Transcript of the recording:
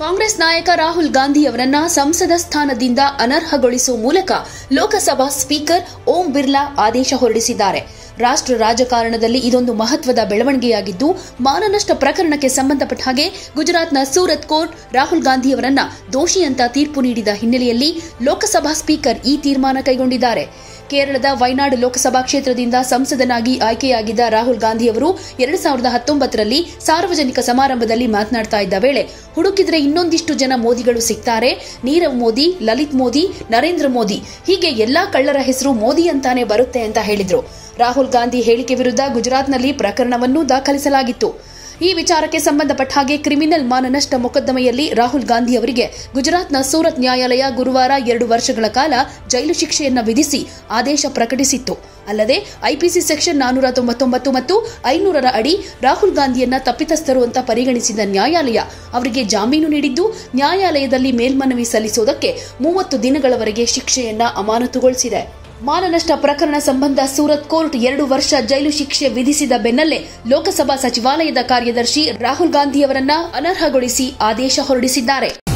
ಕಾಂಗ್ರೆಸ್ ನಾಯಕ ರಾಹುಲ್ ಗಾಂಧಿ ಅವರನ್ನ ಸಂಸದ ಸ್ಥಾನದಿಂದ ಅನರ್ಹಗೊಳಿಸುವ ಮೂಲಕ ಲೋಕಸಭಾ ಸ್ಪೀಕರ್ ಓಂ ಬಿರ್ಲಾ ಆದೇಶ ಹೊರಡಿಸಿದ್ದಾರೆ. ರಾಷ್ಟ್ರ ರಾಜಕಾರಣದಲ್ಲಿ ಇದೊಂದು ಮಹತ್ವದ ಬೆಳವಣಿಗೆಯಾಗಿದ್ದು ಮಾನನಷ್ಟ ಪ್ರಕರಣಕ್ಕೆ ಸಂಬಂಧಪಟ್ಟ ಹಾಗೆ ಗುಜರಾತ್ನ ಸೂರತ್ ಕೋರ್ಟ್ ರಾಹುಲ್ ಗಾಂಧಿ ಅವರನ್ನ ದೋಷಿ ಅಂತ ತೀರ್ಪು ನೀಡಿದ ಹಿನ್ನೆಲೆಯಲ್ಲಿ ಲೋಕಸಭಾ ಸ್ಪೀಕರ್ ಈ ತೀರ್ಮಾನ ಕೈಗೊಂಡಿದ್ದಾರೆ. ಕೇರಳದ ವೈನಾಡ್ ಲೋಕಸಭಾ ಕ್ಷೇತ್ರದಿಂದ ಸಂಸದನಾಗಿ ಆಯ್ಕೆಯಾಗಿದ್ದ ರಾಹುಲ್ ಗಾಂಧಿ ಅವರು ಎರಡು ಸಾವಿರದ ಹತ್ತೊಂಬತ್ತರಲ್ಲಿ ಸಾರ್ವಜನಿಕ ಸಮಾರಂಭದಲ್ಲಿ ಮಾತನಾಡ್ತಾ ಇದ್ದ ವೇಳೆ, ಹುಡುಕಿದ್ರೆ ಇನ್ನೊಂದಿಷ್ಟು ಜನ ಮೋದಿಗಳು ಸಿಗ್ತಾರೆ. ನೀರವ್ ಮೋದಿ, ಲಲಿತ್ ಮೋದಿ, ನರೇಂದ್ರ ಮೋದಿ. ಹೀಗೆ ಎಲ್ಲಾ ಕಳ್ಳರ ಹೆಸರು ಮೋದಿ ಅಂತಾನೆ ಬರುತ್ತೆ ಅಂತ ಹೇಳಿದ್ರು. ರಾಹುಲ್ ಗಾಂಧಿ ಹೇಳಿಕೆ ವಿರುದ್ಧ ಗುಜರಾತ್ನಲ್ಲಿ ಪ್ರಕರಣವನ್ನು ದಾಖಲಿಸಲಾಗಿತ್ತು. ಈ ವಿಚಾರಕ್ಕೆ ಸಂಬಂಧಪಟ್ಟ ಹಾಗೆ ಕ್ರಿಮಿನಲ್ ಮಾನನಷ್ಟ ಮೊಕದ್ದಮೆಯಲ್ಲಿ ರಾಹುಲ್ ಗಾಂಧಿ ಅವರಿಗೆ ಗುಜರಾತ್ನ ಸೂರತ್ ನ್ಯಾಯಾಲಯ ಗುರುವಾರ ಎರಡು ವರ್ಷಗಳ ಕಾಲ ಜೈಲು ಶಿಕ್ಷೆಯನ್ನು ವಿಧಿಸಿ ಆದೇಶ ಪ್ರಕಟಿಸಿತ್ತು. ಅಲ್ಲದೆ ಐಪಿಸಿ ಸೆಕ್ಷನ್ ನಾನೂರ ತೊಂಬತ್ತೊಂಬತ್ತು ಮತ್ತು ಐನೂರರ ಅಡಿ ರಾಹುಲ್ ಗಾಂಧಿಯನ್ನ ತಪ್ಪಿತಸ್ಥರು ಅಂತ ಪರಿಗಣಿಸಿದ ನ್ಯಾಯಾಲಯ ಅವರಿಗೆ ಜಾಮೀನು ನೀಡಿದ್ದು, ನ್ಯಾಯಾಲಯದಲ್ಲಿ ಮೇಲ್ಮನವಿ ಸಲ್ಲಿಸುವುದಕ್ಕೆ ಮೂವತ್ತು ದಿನಗಳವರೆಗೆ ಶಿಕ್ಷೆಯನ್ನ ಅಮಾನತುಗೊಳಿಸಿದೆ. ಮಾನನಷ್ಟ ಪ್ರಕರಣ ಸಂಬಂಧ ಸೂರತ್ ಕೋರ್ಟ್ ಎರಡು ವರ್ಷ ಜೈಲು ಶಿಕ್ಷೆ ವಿಧಿಸಿದ ಬೆನ್ನಲ್ಲೇ ಲೋಕಸಭಾ ಸಚಿವಾಲಯದ ಕಾರ್ಯದರ್ಶಿ ರಾಹುಲ್ ಗಾಂಧಿಯವರನ್ನ ಅನರ್ಹಗೊಳಿಸಿ ಆದೇಶ ಹೊರಡಿಸಿದ್ದಾರೆ.